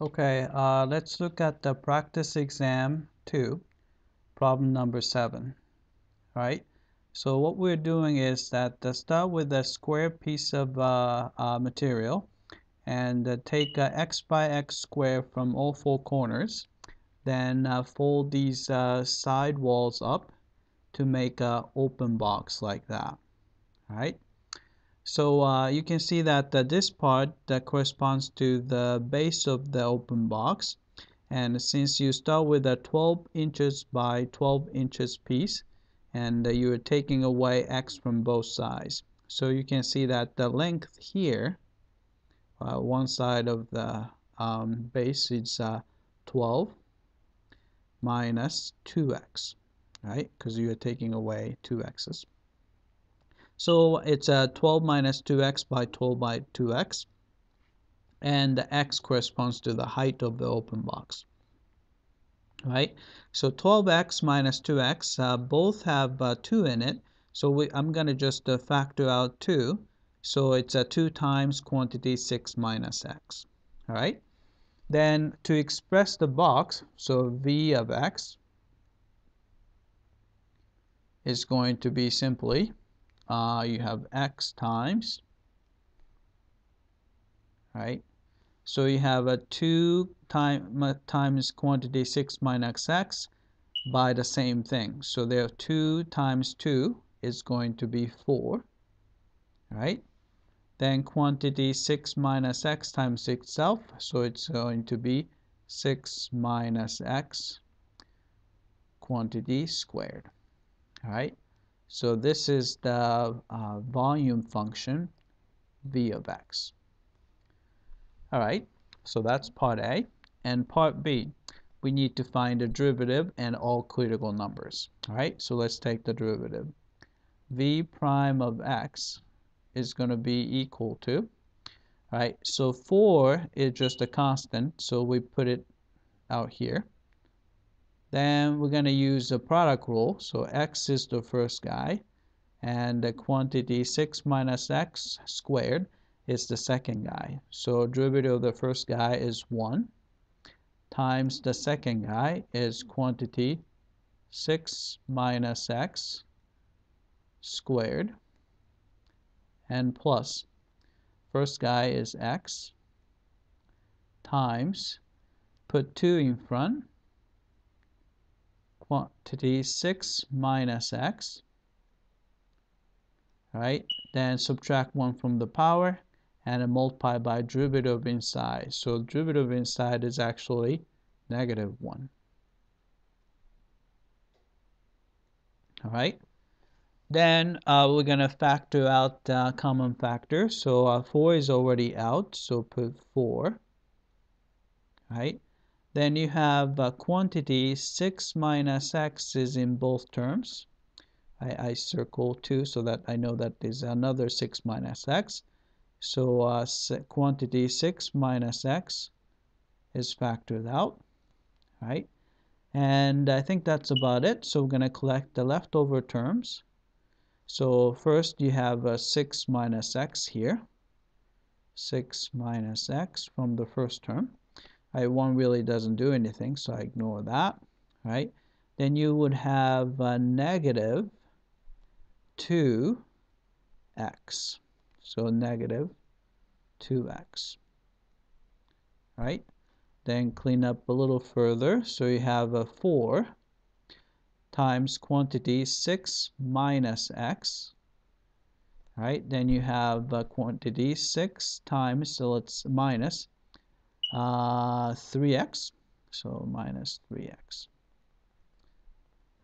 Okay, uh, let's look at the practice exam 2, problem number 7, right? So what we're doing is that uh, start with a square piece of uh, uh material and uh, take uh, x by x square from all four corners. Then fold these side walls up to make an open box like that, right? So uh, you can see that uh, this part that corresponds to the base of the open box. And since you start with a 12 inches by 12 inches piece and uh, you're taking away x from both sides. So you can see that the length here uh, one side of the um, base is uh, 12 minus 2x right? Because you're taking away 2 x's so it's a 12 minus 2x by 12 by 2x. And the x corresponds to the height of the open box. Right? So 12x minus 2x uh, both have uh, 2 in it. So we, I'm going to just uh, factor out 2. So it's a 2 times quantity 6 minus x. All right? Then to express the box, so v of x is going to be simply uh, you have x times, right? So you have a 2 time, times quantity 6 minus x by the same thing. So there are 2 times 2 is going to be 4, right? Then quantity 6 minus x times itself, so it's going to be 6 minus x quantity squared, all right? So this is the uh, volume function v of x. All right, so that's part A. And part B, we need to find the derivative and all critical numbers. All right, so let's take the derivative. v prime of x is going to be equal to, all right, so 4 is just a constant, so we put it out here. Then we're going to use the product rule. So x is the first guy, and the quantity 6 minus x squared is the second guy. So derivative of the first guy is 1 times the second guy is quantity 6 minus x squared and plus first guy is x times put 2 in front quantity 6 minus x, right? Then subtract 1 from the power and multiply by derivative inside. So derivative inside is actually negative 1. All right. Then uh, we're going to factor out uh, common factor. So uh, 4 is already out, so put 4. Right. Then you have a quantity 6 minus x is in both terms. I, I circle 2 so that I know that is another 6 minus x. So uh, quantity 6 minus x is factored out, right? And I think that's about it. So we're going to collect the leftover terms. So first you have a 6 minus x here. 6 minus x from the first term right, 1 really doesn't do anything, so I ignore that, right? Then you would have a negative 2x. So negative 2x, right? Then clean up a little further. So you have a 4 times quantity 6 minus x, right? Then you have a quantity 6 times, so it's minus uh, 3x, so minus 3x.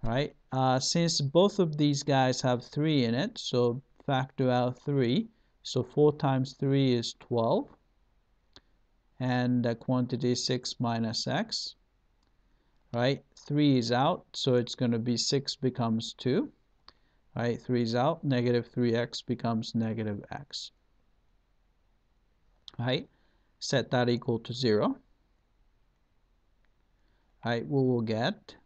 Right? Uh, since both of these guys have 3 in it, so factor out 3. So 4 times 3 is 12. And the quantity 6 minus x. Right? 3 is out, so it's going to be 6 becomes 2. Right? 3 is out, negative 3x becomes negative x. Right? Set that equal to 0. Right, we will get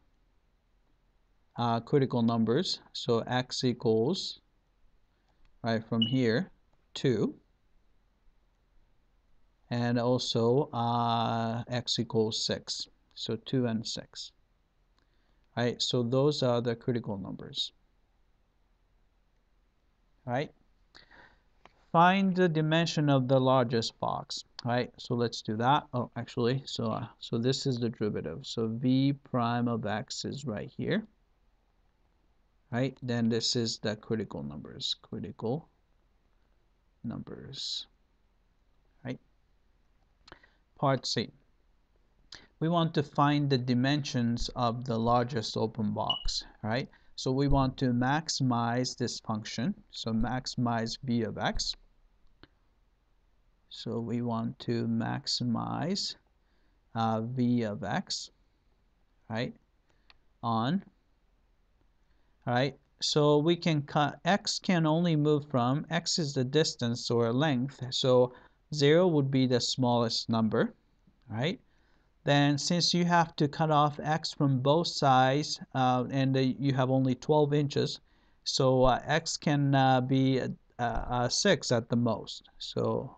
uh, critical numbers. So x equals, right, from here, 2. and also uh, x equals 6 so 2 and 6 right so those are the critical numbers right find the dimension of the largest box right so let's do that. Oh actually so uh, so this is the derivative. So v prime of x is right here. Right then this is the critical numbers critical numbers. Right. Part C. We want to find the dimensions of the largest open box right? So we want to maximize this function. So maximize v of x so we want to maximize uh, v of x right on right? So we can cut x can only move from x is the distance or length so 0 would be the smallest number right? Then since you have to cut off x from both sides uh, and uh, you have only 12 inches so uh, x can uh, be uh, 6 at the most. So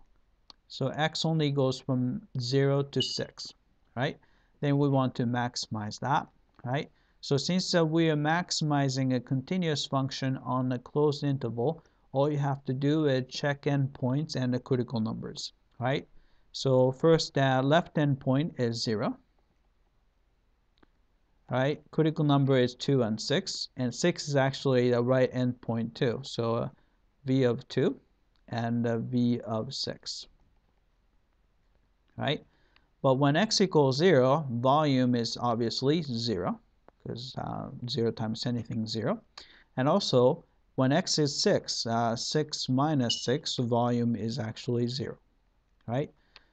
so x only goes from 0 to 6 right then we want to maximize that right so since uh, we are maximizing a continuous function on a closed interval, all you have to do is check endpoints and the critical numbers, right? So first uh, left endpoint is 0, right? Critical number is 2 and 6, and 6 is actually the right endpoint too. So uh, v of 2 and uh, v of 6, right? But when x equals 0, volume is obviously 0 because uh, 0 times anything is 0. And also, when x is 6, uh, 6 minus 6, volume is actually 0, right?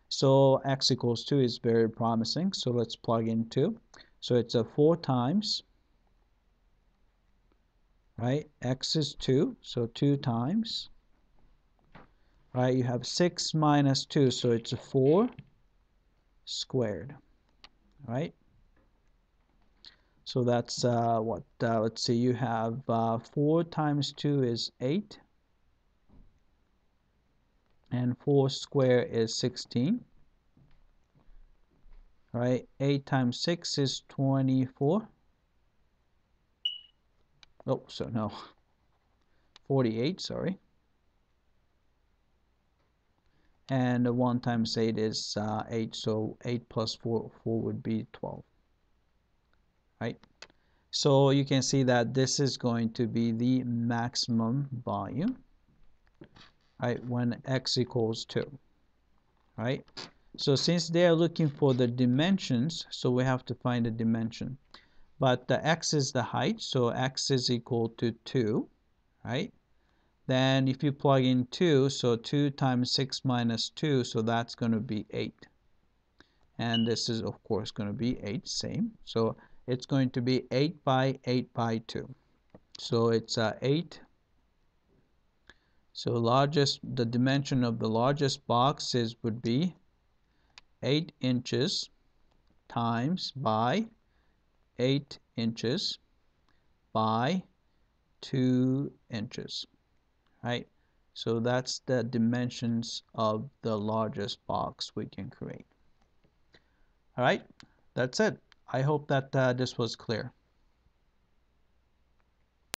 So x equals 2 is very promising, so let's plug in 2. So it's a 4 times, right? x is 2, so 2 times, right? You have 6 minus 2, so it's a 4 squared, right? So that's uh, what, uh, let's see, you have uh, 4 times 2 is 8. And 4 square is 16. All right, 8 times 6 is 24. Oh, so no, 48, sorry. And 1 times 8 is uh, 8, so 8 plus 4, 4 would be 12 right? So you can see that this is going to be the maximum volume, right, when x equals 2, right? So since they are looking for the dimensions, so we have to find the dimension. But the x is the height, so x is equal to 2, right? Then if you plug in 2, so 2 times 6 minus 2, so that's going to be 8. And this is, of course, going to be 8, same. So it's going to be 8 by 8 by 2 so it's uh, 8 so largest the dimension of the largest box is would be 8 inches times by 8 inches by 2 inches right? So that's the dimensions of the largest box we can create. All right that's it. I hope that uh, this was clear.